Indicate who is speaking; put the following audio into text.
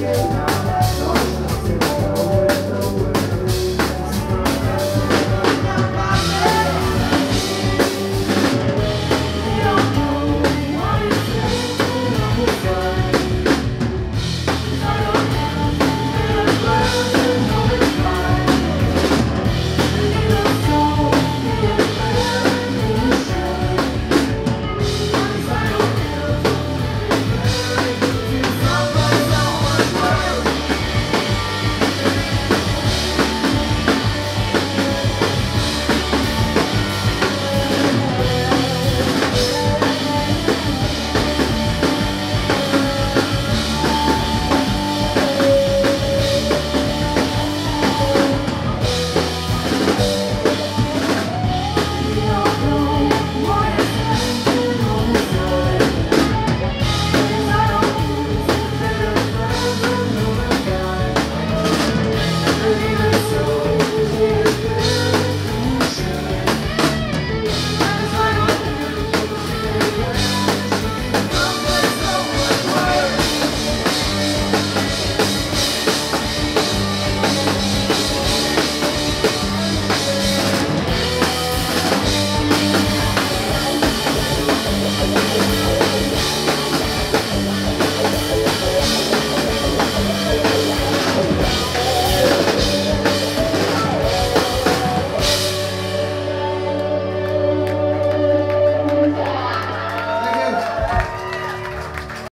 Speaker 1: Yeah.